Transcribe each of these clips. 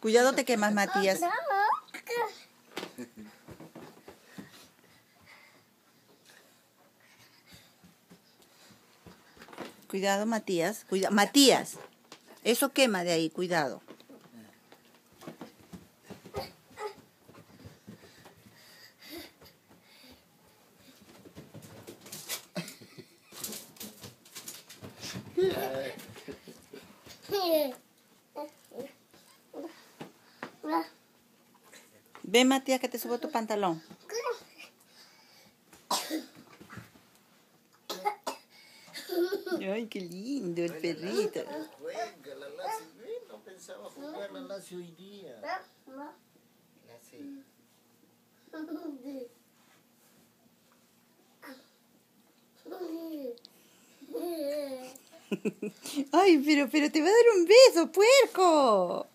Cuidado te quemas, Matías. Cuidado, Matías. Cuida Matías, eso quema de ahí, cuidado. Ven, Matías, que te subo tu pantalón. Ay, qué lindo el perrito. Juega la Lassie, no pensaba jugar la Lassie hoy día. Lassie. Ay, pero, pero te va a dar un beso, puerco.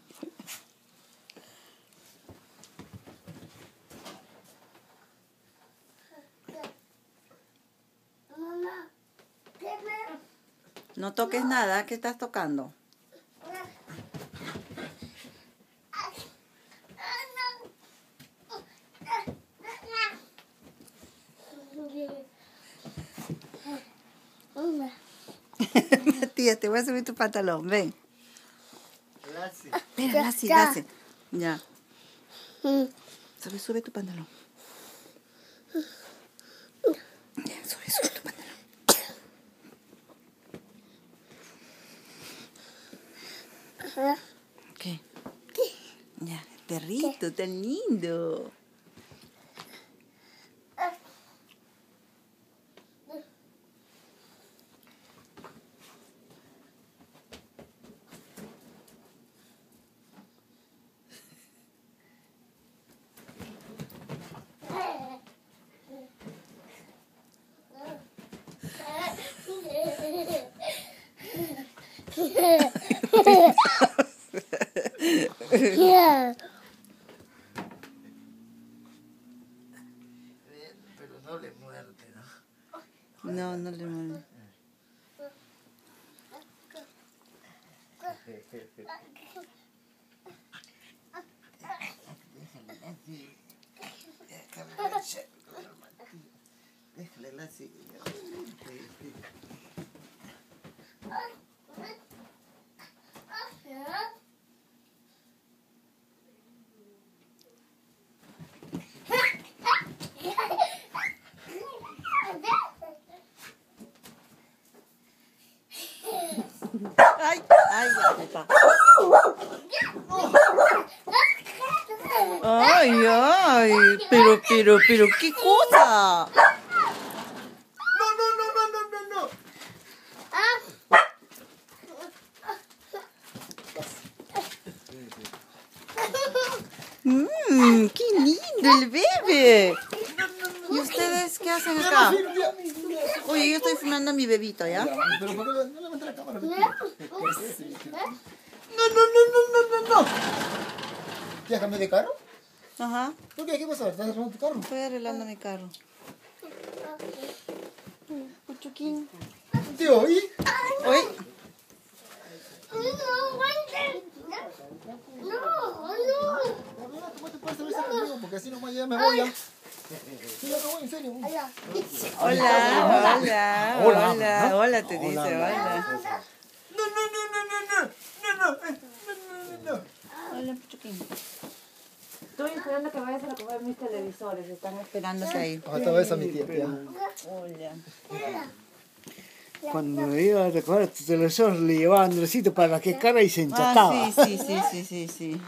No toques nada, ¿qué estás tocando? Matías, te voy a subir tu pantalón, ven. Lassie. Espera, Lassie, Lassie. Ya. Sube, sube tu pantalón. Ya, sube, sube tu pantalón. ¿Qué? Ya, perrito, tan lindo. Yeah. Pero no le muerde, ¿no? No, no le mueve. Déjale, Lassie. Déjale, Lassie. Déjale, Lassie. Ay, ay, ya me pa. Ay, ay, pero, pero, ¿qué cosa? No, no, no, no, no, no, no. Mmm, qué lindo el bebé. ¿Y ustedes qué hacen acá? Oye, yo estoy filmando a mi bebito, ¿ya? Pero ¿por qué no levanta la cámara? No, no, no, no, no, no, no. ¿Ya cambié de carro? Ajá, ¿Por qué? ¿Qué pasa? ¿Estás arreglando tu carro? estoy arreglando mi carro. Puchuquín. Tío, ¿y? Oye, Ya, tómate par cerveza conmigo, porque así nomás ya me voy ya. Sí, ya me voy, en serio. hola, hola, hola, hola, te dice, hola. No, no, no, no, no, no, no, no, eh, no, no, no, no. Hola, Puchuquín. Estoy esperando que vayas a comer mis televisores. Están Esperándose ahí. Hasta ves a mi tía. Hola. Cuando iba a recoger tu televisor le llevaba Andresito para que cara y se enchataba. Ah, sí, sí, sí, sí, sí, sí.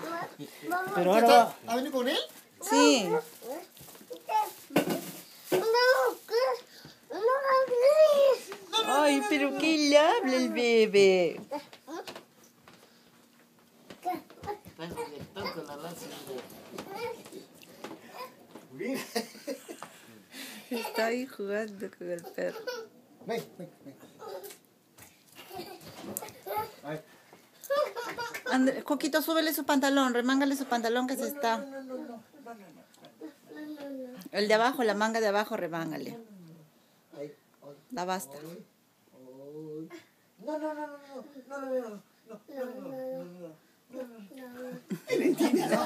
Pero ¿Ya ahora está? ¿Ha venido con él? Sí. Ay, pero qué le habla el bebé. Está ahí jugando con el perro. Ven, ven, ven. André, Coquito, súbele su pantalón, remángale su pantalón que se está. El de abajo, la manga de abajo, remángale. Da basta. No, no, no, no, no, no, no, no, no, no, no, no, no. Él entiende, ¿no?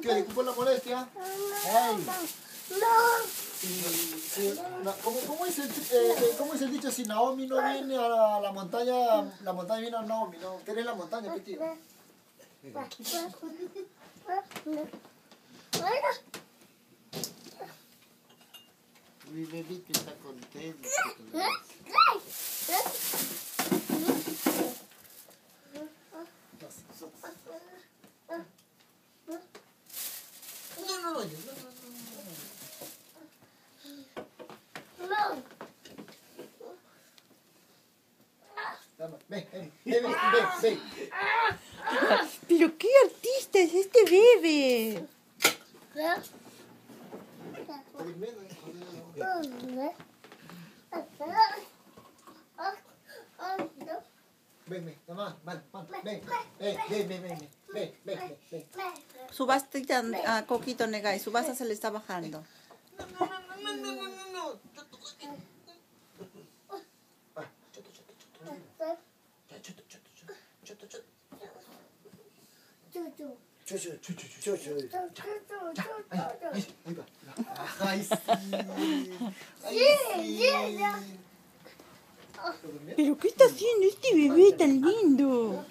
¿Qué? ¿Disculpa la molestia? Ay. ¿Cómo, cómo, es el, eh, eh, ¿Cómo es el dicho? Si Naomi no viene a la, montaña, la montaña viene a Naomi, ¿no? Es la montaña, Piti. Mi bebito está contento. No, no, no, no, no. Dame, Ven, ven, ven, ven, ven, ven. Pero qué artista es este bebé. Subasta ya a Coquito Negai, Subasta se le está bajando. No, no, no, no, no, no, no, no. Pero qué está haciendo este bebé tan lindo.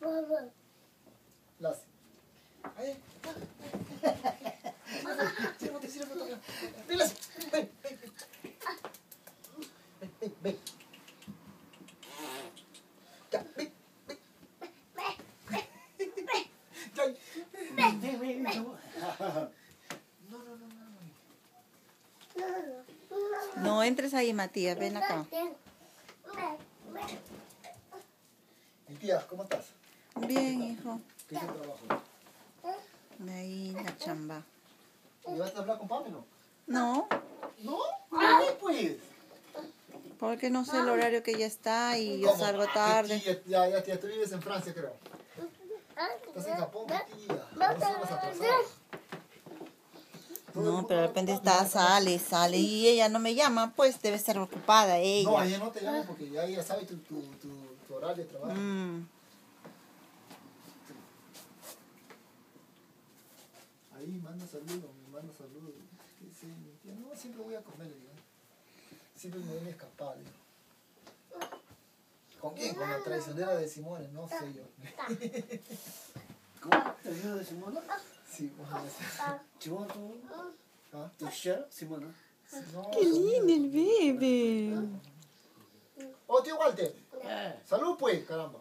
No, ven, ven. Ven, ven, ven. Ya, ven, ven. Ya. Ven, ven, ven. No, no, no, no. no. No entres ahí, Matías, ven acá. Mi tía, ¿cómo estás? Bien, hijo. ¿Qué es el trabajo? Ahí la chamba. ¿Llevaste a hablar con Pame, no? No, ¿No? ¿Por qué, pues? porque no sé el horario que ya está y yo ¿Cómo? salgo tarde. Ya, ya, ya, ya, tú vives en Francia, creo. Estás en Japón, tía. Atrasadas. No, pero de repente está, sale, sale y ella no me llama, pues debe estar ocupada No, ella. ella no te llama porque ya ella sabe tu, tu, tu, tu horario de trabajo. Mm. Ahí manda saludos, me manda saludos. No, siempre voy a comer, digo. Siempre me voy a escapar, digo. ¿Con quién? Con la traicionera de Simone, no sé yo. ¿Cómo? ¿Te ayudo de Simona? Do you tu to, Simona? Que lindo ele bebe! Oh, do Walter want that? Salud, pues, caramba!